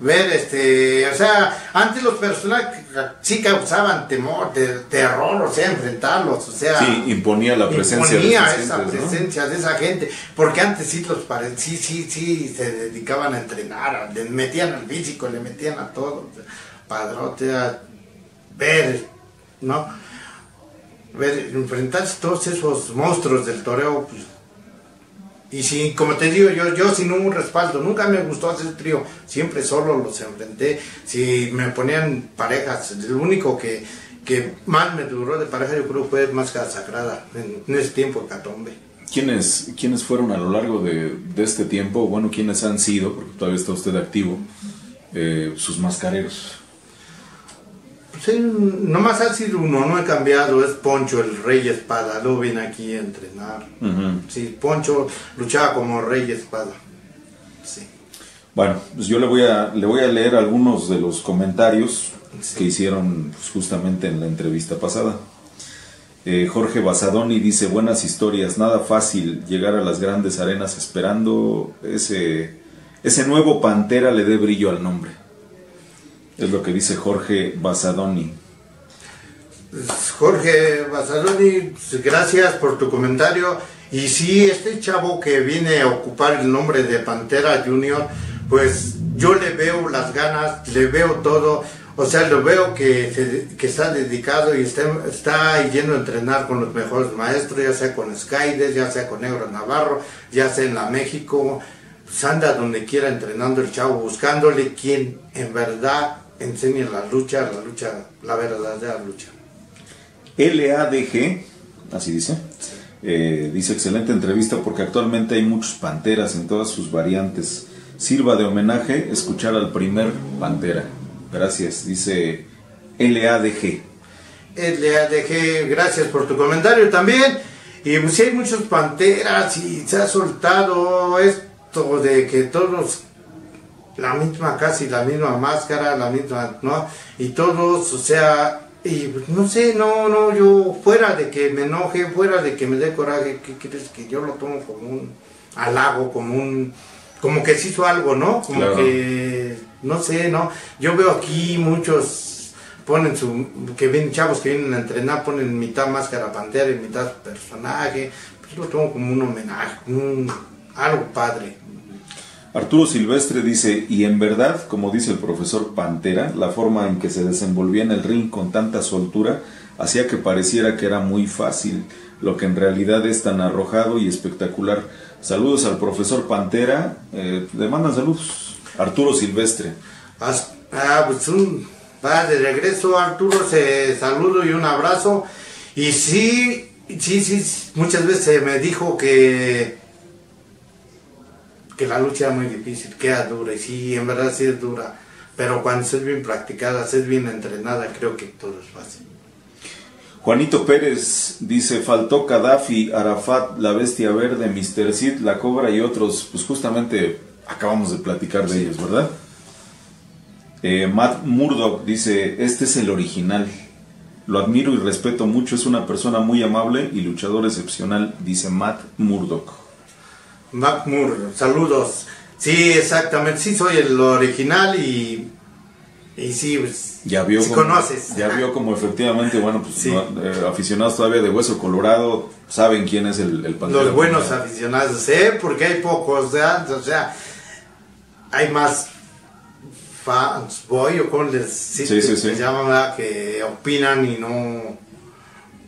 Ver, este, o sea, antes los personajes sí causaban temor, te- terror, o sea, enfrentarlos, o sea... Sí, imponía la presencia imponía de esa gentes, ¿no? presencia de esa gente, porque antes sí los pare- sí, sí, sí se dedicaban a entrenar, le metían al físico, le metían a todo, padrote, a ver, ¿no? ver, enfrentarse todos esos monstruos del toreo, pues, y si, como te digo, yo, yo sin un respaldo, nunca me gustó hacer trío, siempre solo los enfrenté. Si me ponían parejas, el único que, que más me duró de pareja, yo creo fue Máscara Sagrada, en, en ese tiempo, Catombe. ¿Quiénes, ¿Quiénes fueron a lo largo de, de este tiempo, bueno, quiénes han sido, porque todavía está usted activo, eh, sus mascareros? Sí, nomás ha sido uno, no he cambiado, es Poncho, el rey espada, lo viene aquí a entrenar. Ujú. Sí, Poncho luchaba como rey espada. Sí. Bueno, pues yo le voy a, le voy a leer algunos de los comentarios Sí. que hicieron pues, justamente en la entrevista pasada. Eh, Jorge Basadoni dice, buenas historias, nada fácil llegar a las grandes arenas esperando ese, ese nuevo Pantera le dé brillo al nombre. Es lo que dice Jorge Basadoni. Pues, Jorge Basadoni, pues, gracias por tu comentario. Y sí, este chavo que viene a ocupar el nombre de Pantera Junior, pues yo le veo las ganas, le veo todo. O sea, lo veo que, que está dedicado y está, está yendo a entrenar con los mejores maestros, ya sea con Skydes, ya sea con Negro Navarro, ya sea en la México. Pues anda donde quiera entrenando el chavo, buscándole quien en verdad enseñe la lucha, la lucha, la verdadera lucha. LADG, así dice, eh, dice excelente entrevista porque actualmente hay muchos panteras en todas sus variantes. Sirva de homenaje escuchar al primer pantera. Gracias, dice LADG. LADG, gracias por tu comentario también. Y pues sí hay muchos panteras y se ha soltado esto de que todos la misma casi la misma máscara, la misma, ¿no? Y todos, o sea, y pues, no sé, no, no, yo fuera de que me enoje, fuera de que me dé coraje, ¿qué crees que yo lo tomo como un halago, como un, como que se hizo algo, ¿no? Como Claro. que, no sé, ¿no? Yo veo aquí muchos ponen su, que vienen chavos que vienen a entrenar, ponen mitad máscara pantera y mitad personaje, pues yo lo tomo como un homenaje, un, algo padre. Arturo Silvestre dice, y en verdad, como dice el profesor Pantera, la forma en que se desenvolvía en el ring con tanta soltura hacía que pareciera que era muy fácil, lo que en realidad es tan arrojado y espectacular. Saludos al profesor Pantera, eh, le mandan saludos. Arturo Silvestre. Ah, pues un, va de regreso Arturo, se saludo y un abrazo. Y sí, sí, sí, muchas veces me dijo que que la lucha era muy difícil, que era dura, y sí, en verdad sí es dura. Pero cuando es bien practicada, es bien entrenada, creo que todo es fácil. Juanito Pérez dice, faltó Gaddafi, Arafat, la bestia verde, Mr. Sid, la cobra y otros. Pues justamente acabamos de platicar de ellos, ¿verdad? Eh, Matt Murdock dice, este es el original. Lo admiro y respeto mucho, es una persona muy amable y luchador excepcional, dice Matt Murdock. Mac Moore, saludos. Sí, exactamente, sí soy el original y, y sí, pues, Ya vio, sí como, conoces. ya vio como efectivamente, bueno, pues Sí. no, eh, aficionados todavía de Hueso Colorado saben quién es el, el Pantera Los buenos aficionados, ¿eh? Porque hay pocos, ¿verdad? O sea, hay más fans, boy, o como les sí, Sí, sí, se sí. llaman, ¿verdad? Que opinan y no.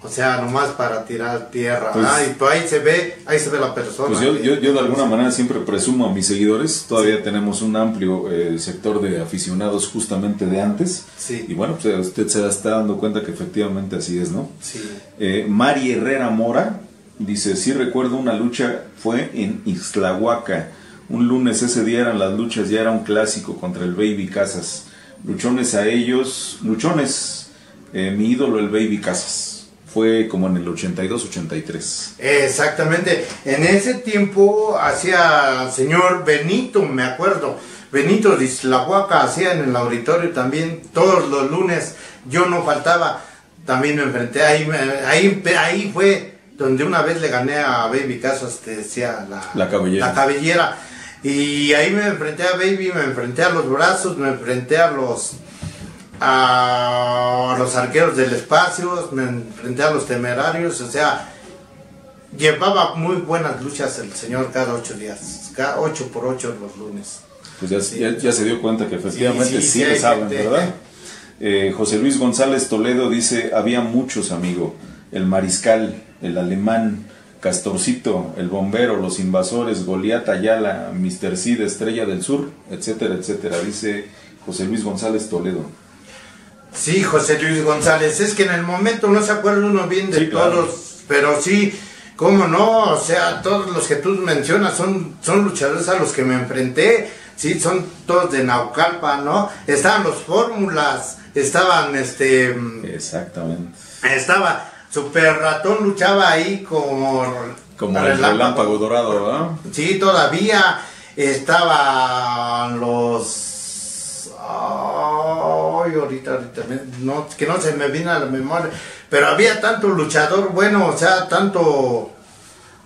O sea, nomás para tirar tierra, Pues- ¿verdad? Y pues ahí se ve, ahí se ve la persona. Pues yo, yo, yo de alguna manera siempre presumo a mis seguidores, todavía tenemos un amplio eh, sector de aficionados justamente de antes. Sí. Y bueno, pues usted se está dando cuenta que efectivamente así es, ¿no? Sí. Eh, Mari Herrera Mora dice, sí recuerdo una lucha, fue en Ixtlahuaca. Un lunes ese día eran las luchas, ya era un clásico contra el Baby Casas. Luchones a ellos, luchones, eh, mi ídolo el Baby Casas. Fue como en el 82-83. Exactamente. En ese tiempo hacía señor Benito, me acuerdo. Benito de Islahuaca hacía en el auditorio también todos los lunes. Yo no faltaba. También me enfrenté ahí. Ahí, ahí fue donde una vez le gané a Baby Casas, te decía la, La cabellera. la cabellera. Y ahí me enfrenté a Baby, me enfrenté a los brazos, me enfrenté a los a los arqueros del espacio, me enfrenté a los temerarios, o sea, llevaba muy buenas luchas el señor cada ocho días, cada ocho por ocho los lunes. Pues ya, Sí. ya, ya se dio cuenta que efectivamente Sí, sí, sí, le saben, gente. ¿verdad? Eh, José Luis González Toledo dice, había muchos, amigo. el mariscal, el alemán, Castorcito, el bombero, los invasores, Goliat Ayala, Mr. Cid, Estrella del Sur, etcétera, etcétera, dice José Luis González Toledo. Sí, José Luis González, es que en el momento no se acuerda uno bien de Sí, claro. todos, pero sí, cómo no, o sea, todos los que tú mencionas son, son luchadores a los que me enfrenté, sí, son todos de Naucalpa, ¿no? Estaban los fórmulas, estaban, este, Exactamente. estaba Super Ratón luchaba ahí con... Como el relámpago dorado, ¿verdad? Sí, todavía estaban los... Ahorita, ahorita, no, que no se me viene a la memoria, pero había tanto luchador bueno, o sea, tanto,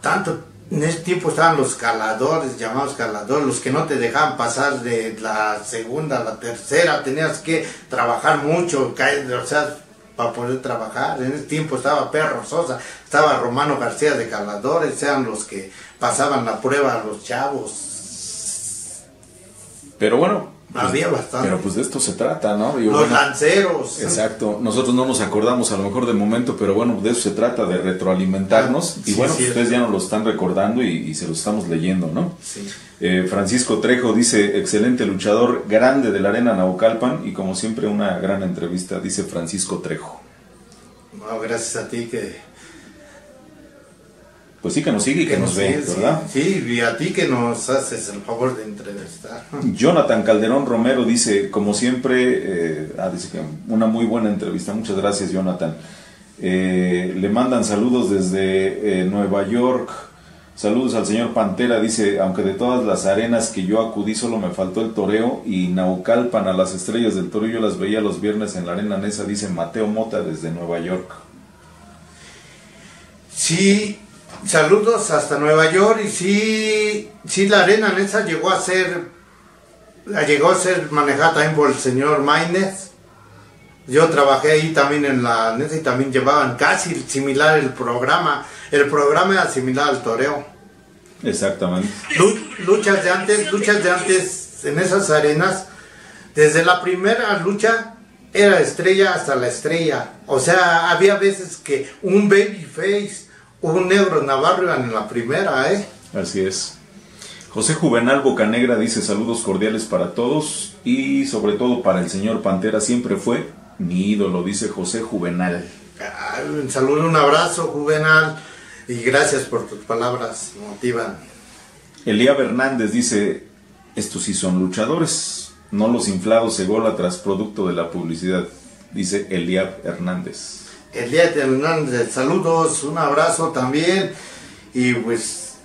tanto, en ese tiempo estaban los caladores, llamados caladores, los que no te dejaban pasar de la segunda a la tercera, tenías que trabajar mucho, o sea, para poder trabajar. En ese tiempo estaba Perro Sosa, estaba Romano García de Caladores, eran los que pasaban la prueba a los chavos. Pero bueno. Pues- Había bastante. Pero pues de esto se trata, ¿no? Los bueno, lanceros. Exacto, nosotros no nos acordamos a lo mejor de momento, pero bueno, de eso se trata, de retroalimentarnos. Ah, y sí, bueno, sí. ustedes ya nos lo están recordando y, y se lo estamos leyendo, ¿no? Sí. Eh, Francisco Trejo dice, excelente luchador, grande de la arena Naucalpan y como siempre una gran entrevista, dice Francisco Trejo. No, gracias a ti que... Pues sí que nos sigue y que, nos ve, sí, ¿verdad? Sí, y a ti que nos haces el favor de entrevistar. Jonathan Calderón Romero dice, como siempre, eh, ah, dice que una muy buena entrevista. Muchas gracias, Jonathan. Eh, le mandan saludos desde eh, Nueva York. Saludos al señor Pantera. Dice, aunque de todas las arenas que yo acudí solo me faltó el toreo y Naucalpan a las estrellas del toreo yo las veía los viernes en la arena Nesa. Dice Mateo Mota desde Nueva York. Sí, saludos hasta Nueva York y sí, sí la arena Nesa llegó a ser, llegó a ser manejada también por el señor Maines. Yo trabajé ahí también en la Nesa y también llevaban casi similar el programa. El programa era similar al toreo. Exactamente. Lu- luchas de antes, luchas de antes en esas arenas, desde la primera lucha era estrella hasta la estrella. O sea, había veces que un un negro navarro iban en la primera, ¿eh? Así es. José Juvenal Bocanegra dice saludos cordiales para todos y sobre todo para el señor Pantera siempre fue mi ídolo, dice José Juvenal. Un saludo, un abrazo, Juvenal, y gracias por tus palabras, motivan. Elía Hernández dice, estos sí son luchadores, no los inflados ególatras producto de la publicidad, dice Eliab Hernández. Elías Hernández, saludos, un abrazo también, y pues,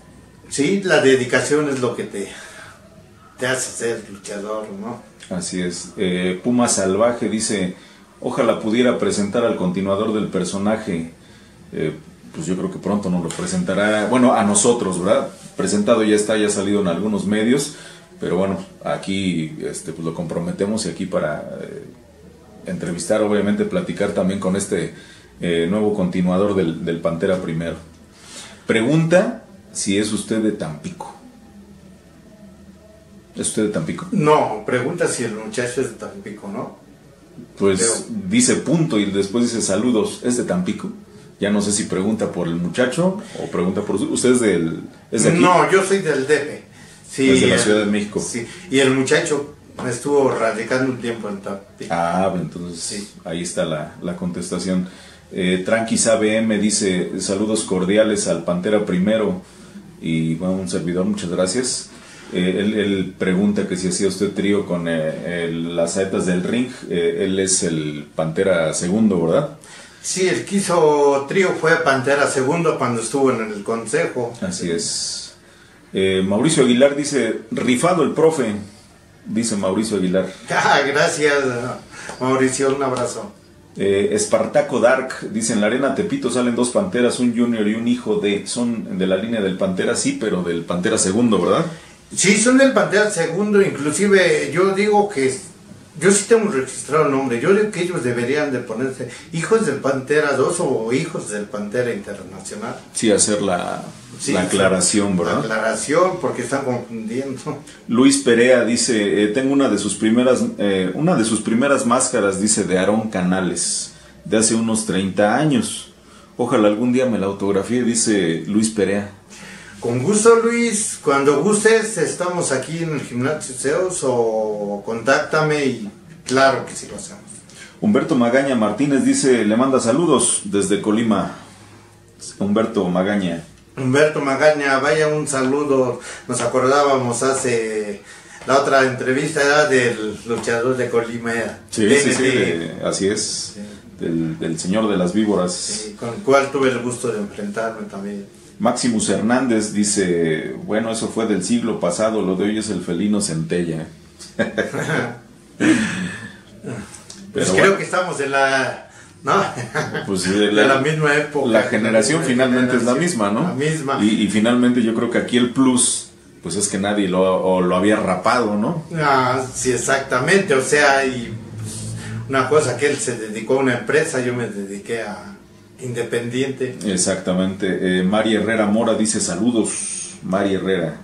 sí, la dedicación es lo que te, te hace ser luchador, ¿no? Así es. Eh, Puma Salvaje dice, ojalá pudiera presentar al continuador del personaje. Eh, pues yo creo que pronto nos lo presentará, bueno, a nosotros, ¿verdad? Presentado ya está, ya ha salido en algunos medios, pero bueno, aquí este, pues lo comprometemos y aquí para eh, entrevistar, obviamente platicar también con este eh, nuevo continuador del, del Pantera Primero. Pregunta si es usted de Tampico. ¿Es usted de Tampico? No, pregunta si el muchacho es de Tampico, ¿no? Pues Creo. dice punto y después dice saludos. ¿Es de Tampico? Ya no sé si pregunta por el muchacho o pregunta por usted. ¿Usted es, del, es de aquí? No, yo soy del DF. Sí, Es de la Ciudad de México. Sí, y el muchacho estuvo radicando un tiempo en Tampico. Ah, entonces Sí. ahí está la, la contestación. Eh, Tranquis ABM dice saludos cordiales al Pantera Primero y bueno, un servidor, muchas gracias. Eh, él, él pregunta que si hacía usted trío con eh, el- las saetas del ring. Eh, él es el Pantera Segundo, ¿verdad? Sí, el que hizo trío fue Pantera Segundo cuando estuvo en el consejo. Así es. Mauricio Aguilar dice, rifado el profe, dice Mauricio Aguilar. Ah, gracias, Mauricio, un abrazo. Eh, Espartaco Dark dice, en la arena Tepito salen dos panteras, un junior y un hijo de, son de la línea del Pantera, sí, pero del Pantera segundo, ¿verdad? Sí, son del Pantera Segundo, inclusive yo digo que yo sí tengo registrado el nombre, yo digo que ellos deberían de ponerse hijos del Pantera 2 o hijos del Pantera Internacional. Sí, hacer la, Sí, la aclaración, La ¿verdad? aclaración, porque están confundiendo. Luis Perea dice, eh, tengo una de sus primeras, eh, una de sus primeras máscaras, dice, de Aarón Canales, de hace unos 30 años. Ojalá algún día me la autografíe, dice Luis Perea. Con gusto, Luis. Cuando gustes, estamos aquí en el gimnasio Zeus o contáctame y claro que sí lo hacemos. Humberto Magaña Martínez dice, le manda saludos desde Colima. Humberto Magaña. Humberto Magaña, vaya un saludo. Nos acordábamos hace la otra entrevista era del luchador de Colima. Sí, sí, sí, de- así es. Del, del señor de las víboras. Sí, con el cual tuve el gusto de enfrentarme también. Maximus Hernández dice, bueno, eso fue del siglo pasado, lo de hoy es el felino centella. Pues creo bueno. que estamos en la. ¿No? Pues, de la misma época. La generación La finalmente es la misma, ¿no? la misma. Y, y finalmente yo creo que aquí el plus, pues es que nadie lo, o lo había rapado, ¿no? Ah, sí, exactamente. O sea, y pues, una cosa que él se dedicó a una empresa, yo me dediqué a independiente. Exactamente. Eh, Mari Herrera Mora dice saludos. Mari Herrera.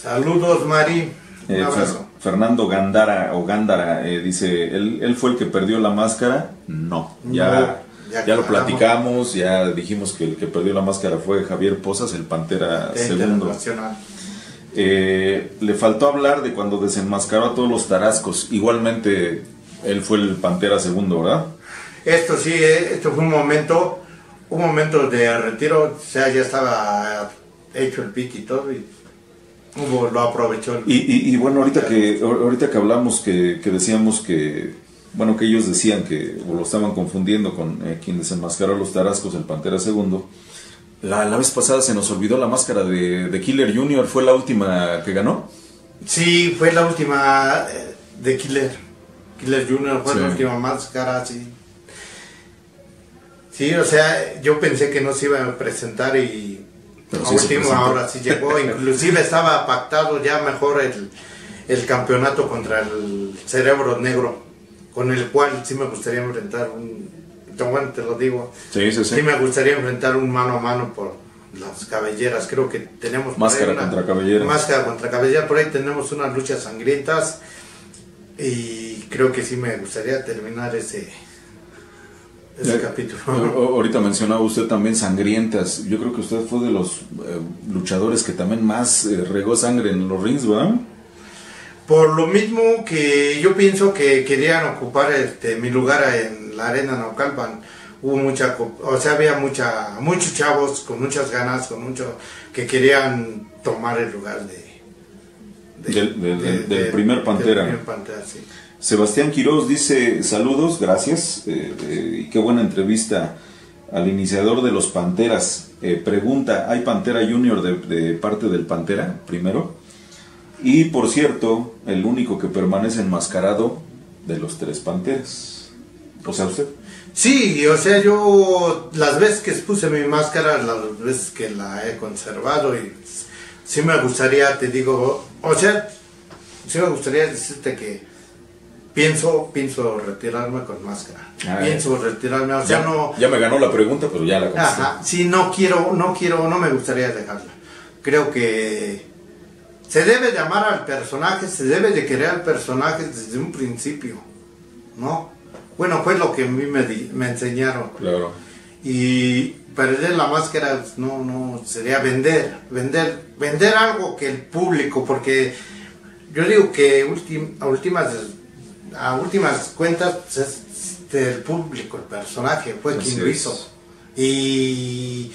Saludos, Mari. Un Eh, abrazo. Fer- Fernando Gandara o Gándara eh, dice, ¿él, él fue el que perdió la máscara? No, ya, No, ya, ya lo platicamos, ya dijimos que el que perdió la máscara fue Javier Posas, el Pantera segundo. Internacional. Eh, le faltó hablar de cuando desenmascaró a todos los tarascos. Igualmente, él fue el Pantera segundo, ¿verdad? Esto sí, eh, esto fue un momento, un momento de retiro, o sea, ya estaba hecho el pique y todo, y hubo, lo aprovechó. el- Y, y- y bueno, ahorita que, ahorita que hablamos que, que decíamos que, bueno, que ellos decían que, o lo estaban confundiendo con eh, quien desenmascaró a los tarascos, el Pantera segundo. La, la vez pasada se nos olvidó la máscara de, de Killer Junior, fue la última que ganó. Sí, fue la última eh, de Killer. Killer Junior fue Sí. la última máscara, sí. Sí, o sea, yo pensé que no se iba a presentar y Pero a sí última hora sí llegó. Inclusive estaba pactado ya mejor el, el campeonato contra el Cerebro Negro, con el cual sí me gustaría enfrentar un... Bueno, te lo digo. Sí, sí, Sí me gustaría enfrentar un mano a mano por las cabelleras. Creo que tenemos... Máscara una- contra cabellera. Máscara contra cabellera. Por ahí tenemos unas luchas sangrientas. Y creo que sí me gustaría terminar ese, ese capítulo. Ahorita mencionaba usted también sangrientas. Yo creo que usted fue de los eh, luchadores que también más eh, regó sangre en los rings, ¿verdad? Por lo mismo que yo pienso que querían ocupar este, mi lugar en la arena Naucalpan, hubo mucha, o sea, había mucha, muchos chavos con muchas ganas, con mucho, que querían tomar el lugar de... Del- del- del- del primer Pantera. del primer Pantera, sí. Sebastián Quiroz dice saludos, gracias, eh, eh, y qué buena entrevista al iniciador de los Panteras. Eh, pregunta, ¿hay Pantera Junior de, de parte del Pantera primero? Y por cierto, el único que permanece enmascarado de los tres Panteras. O sea, usted. Sí, o sea, yo las veces que puse mi máscara, las veces que la he conservado y sí me gustaría, te digo, o sea, sí me gustaría decirte que pienso, pienso retirarme con máscara. Ah, pienso retirarme, o sea, ya, no, ya me ganó la pregunta, pero ya la contesté. ajá, sí, no quiero, no quiero, no me gustaría dejarla. Creo que se debe de amar al personaje, se debe de querer al personaje desde un principio, ¿no? Bueno, fue lo que a mí me, di- me enseñaron. Claro. Y perder la máscara pues, no, no, sería vender, vender, vender algo que el público, porque yo digo que ultim- a últimas, a últimas cuentas pues, es del público, el personaje, fue Así quien lo hizo. Y,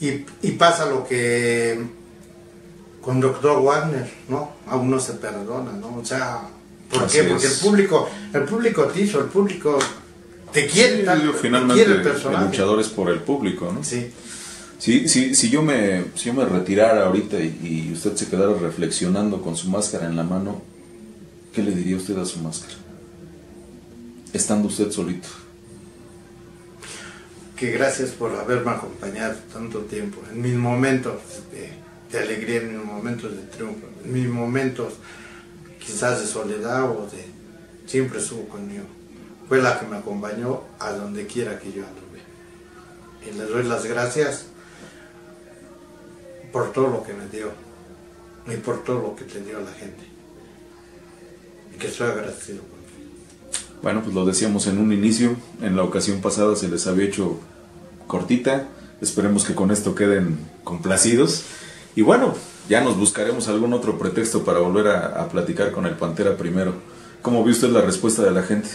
y, y pasa lo que con Doctor Warner, ¿no? Aún no se perdona, ¿no? O sea, ¿por Así qué? Porque el público, el público te hizo, el público te quiere, Sí, tanto, te finalmente quiere el luchador es por el público, ¿no? Sí. Si, si, si, yo me, si yo me retirara ahorita y, y usted se quedara reflexionando con su máscara en la mano, ¿qué le diría usted a su máscara? Estando usted solito. que gracias por haberme acompañado tanto tiempo, en mis momentos de, alegría, en mis momentos de triunfo, en mis momentos quizás de soledad o de siempre estuvo conmigo. Fue la que me acompañó a donde quiera que yo anduve. Y le doy las gracias por todo lo que me dio y por todo lo que te dio la gente. Y que estoy agradecido Bueno, pues lo decíamos en un inicio, en la ocasión pasada se les había hecho cortita. Esperemos que con esto queden complacidos. Y bueno, ya nos buscaremos algún otro pretexto para volver a, platicar con el Pantera primero. ¿Cómo vio usted la respuesta de la gente?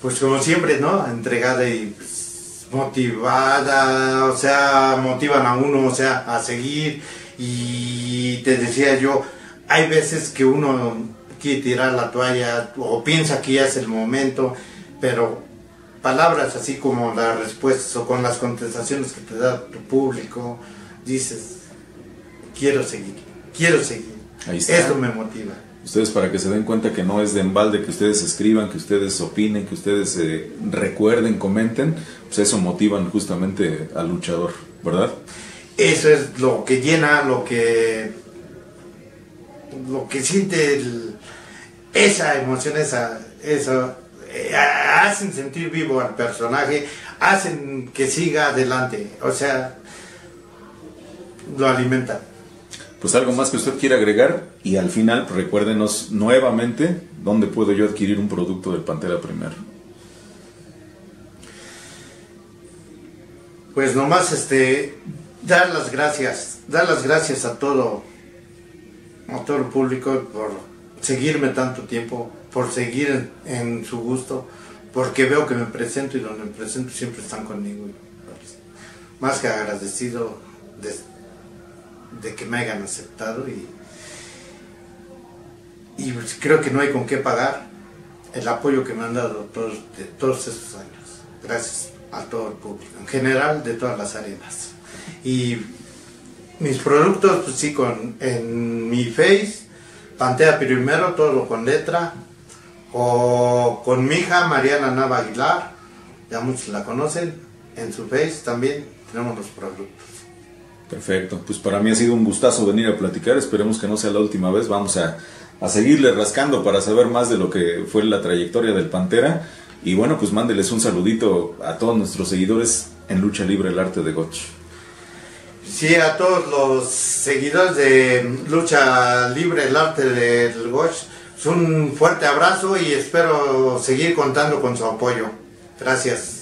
Pues como siempre, ¿no? Entregada y pues, motivada, o sea, motivan a uno, o sea, a seguir. Y te decía yo, hay veces que uno quiere tirar la toalla o piensa que ya es el momento, pero palabras así como las respuestas o con las contestaciones que te da tu público, dices, quiero seguir, quiero seguir. Ahí está. Eso me motiva. Ustedes para que se den cuenta que no es de embalde que ustedes escriban, que ustedes opinen, que ustedes eh, recuerden, comenten, pues eso motivan justamente al luchador, ¿verdad? Eso es lo que llena, lo que lo que siente esa emoción, esa, eso, eh, hacen sentir vivo al personaje, hacen que siga adelante, o sea, lo alimentan. Pues algo más que usted quiera agregar y al final recuérdenos nuevamente dónde puedo yo adquirir un producto del Pantera Primero. Pues nomás este dar las gracias, dar las gracias a todo a todo el público por seguirme tanto tiempo, por seguir en, su gusto, porque veo que me presento y donde me presento siempre están conmigo. Más que agradecido de, que me hayan aceptado y, y creo que no hay con qué pagar el apoyo que me han dado todos, de todos estos años. Gracias a todo el público, en general de todas las arenas. Y mis productos, pues sí, con, en mi Face, Pantea Primero, todo con letra, o con mi hija Mariana Nava Aguilar, ya muchos la conocen, en su Face también tenemos los productos. Perfecto, pues para mí ha sido un gustazo venir a platicar, esperemos que no sea la última vez, vamos a, a seguirle rascando para saber más de lo que fue la trayectoria del Pantera. Y bueno, pues mándeles un saludito a todos nuestros seguidores en Lucha Libre, el arte de Gotch. Sí, a todos los seguidores de Lucha Libre, el arte del Gosh, un fuerte abrazo y espero seguir contando con su apoyo. Gracias.